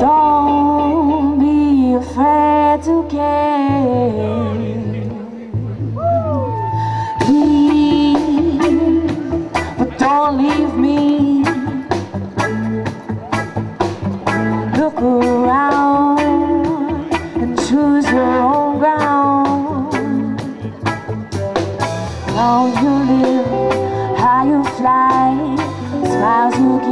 Don't be afraid to care. Please, but don't leave me. Look around and choose your own ground. How you live, how you fly, smiles you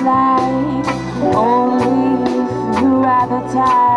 fly, only if you rather die.